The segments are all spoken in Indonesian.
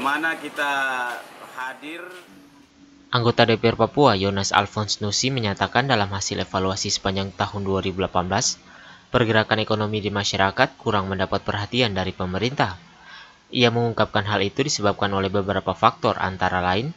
mana kita hadir Anggota DPR Papua Yonas Alphonse Nusi menyatakan dalam hasil evaluasi sepanjang tahun 2018, pergerakan ekonomi di masyarakat kurang mendapat perhatian dari pemerintah. Ia mengungkapkan hal itu disebabkan oleh beberapa faktor antara lain,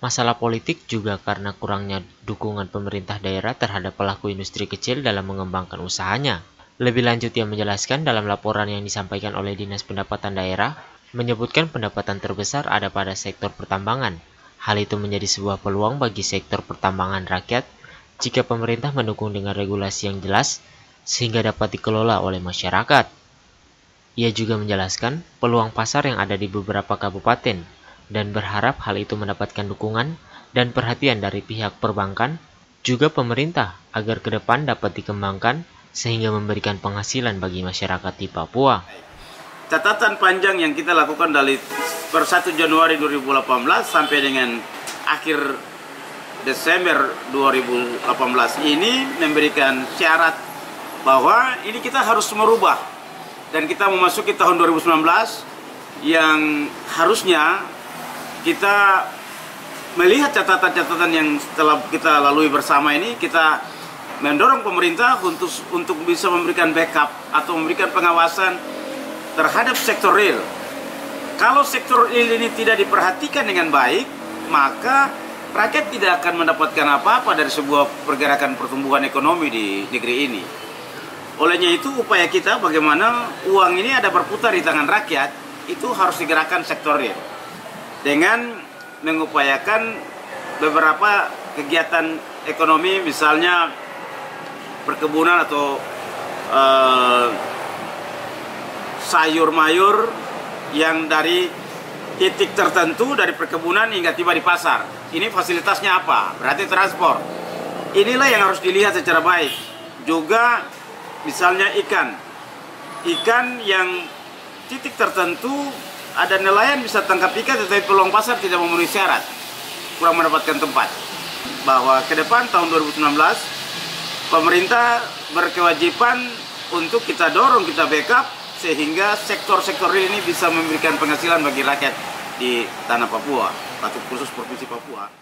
masalah politik juga karena kurangnya dukungan pemerintah daerah terhadap pelaku industri kecil dalam mengembangkan usahanya. Lebih lanjut ia menjelaskan dalam laporan yang disampaikan oleh Dinas Pendapatan Daerah, menyebutkan pendapatan terbesar ada pada sektor pertambangan, Hal itu menjadi sebuah peluang bagi sektor pertambangan rakyat jika pemerintah mendukung dengan regulasi yang jelas sehingga dapat dikelola oleh masyarakat. Ia juga menjelaskan peluang pasar yang ada di beberapa kabupaten dan berharap hal itu mendapatkan dukungan dan perhatian dari pihak perbankan juga pemerintah agar ke depan dapat dikembangkan sehingga memberikan penghasilan bagi masyarakat di Papua. Catatan panjang yang kita lakukan dari per 1 Januari 2018 sampai dengan akhir Desember 2018 ini memberikan syarat bahwa ini kita harus merubah. Dan kita memasuki tahun 2019 yang harusnya kita melihat catatan-catatan yang setelah kita lalui bersama ini kita mendorong pemerintah untuk untuk bisa memberikan backup atau memberikan pengawasan terhadap sektor real kalau sektor real ini tidak diperhatikan dengan baik, maka rakyat tidak akan mendapatkan apa-apa dari sebuah pergerakan pertumbuhan ekonomi di negeri ini. Olehnya itu upaya kita bagaimana uang ini ada berputar di tangan rakyat, itu harus digerakkan sektor real. Dengan mengupayakan beberapa kegiatan ekonomi misalnya perkebunan atau uh, sayur mayur yang dari titik tertentu dari perkebunan hingga tiba di pasar. Ini fasilitasnya apa? Berarti transport. Inilah yang harus dilihat secara baik. Juga misalnya ikan. Ikan yang titik tertentu ada nelayan bisa tangkap ikan tetapi peluang pasar tidak memenuhi syarat. Kurang mendapatkan tempat. Bahwa ke depan tahun 2019 pemerintah berkewajiban untuk kita dorong, kita backup sehingga sektor-sektor ini bisa memberikan penghasilan bagi rakyat di tanah Papua, khusus Provinsi Papua.